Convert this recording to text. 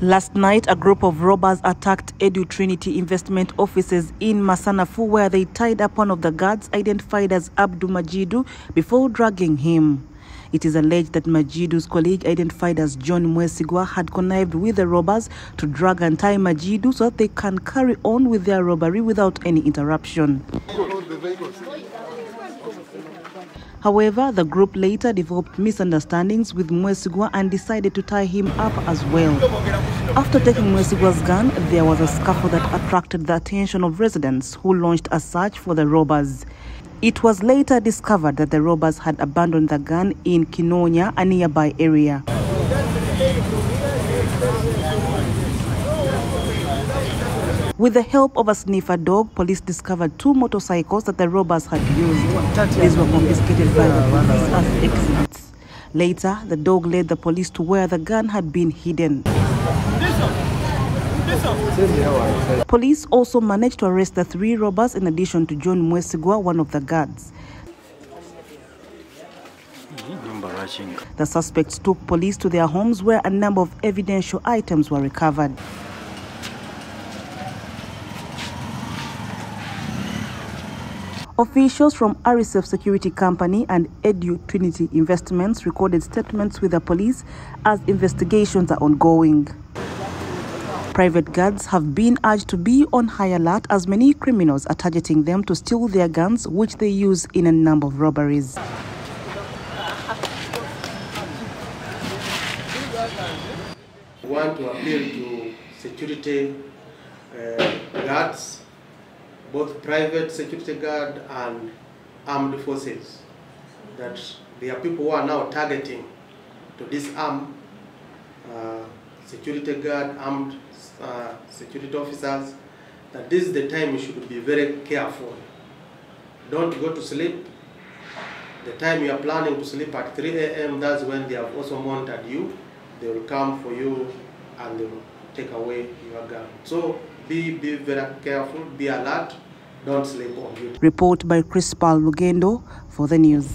Last night, a group of robbers attacked Edu Trinity investment offices in Masanafu where they tied up one of the guards identified as Abdu Majidu before dragging him. It is alleged that Majidu's colleague identified as John Mwesigwa had connived with the robbers to drag and tie Majidu so that they can carry on with their robbery without any interruption. However, the group later developed misunderstandings with Mwesigwa and decided to tie him up as well. After taking Mwesigwa's gun, there was a scuffle that attracted the attention of residents who launched a search for the robbers. It was later discovered that the robbers had abandoned the gun in Kinonya, a nearby area. With the help of a sniffer dog, police discovered two motorcycles that the robbers had used. These were confiscated by the police as exhibits. Later, the dog led the police to where the gun had been hidden. Police also managed to arrest the three robbers in addition to John Mwesigwa, one of the guards. The suspects took police to their homes where a number of evidential items were recovered. Officials from Arisef Security Company and Edu Trinity Investments recorded statements with the police as investigations are ongoing. Private guards have been urged to be on high alert as many criminals are targeting them to steal their guns, which they use in a number of robberies. We want to appeal to security uh, guards, both private security guard and armed forces, that there are people who are now targeting to disarm uh, security guard, armed uh, security officers, that this is the time you should be very careful. Don't go to sleep. The time you are planning to sleep at 3 a.m., that's when they have also monitored you. They will come for you and they will take away your gun. So be, be very careful, be alert, don't sleep on duty. Report by Chris Paul Lugendo for the news.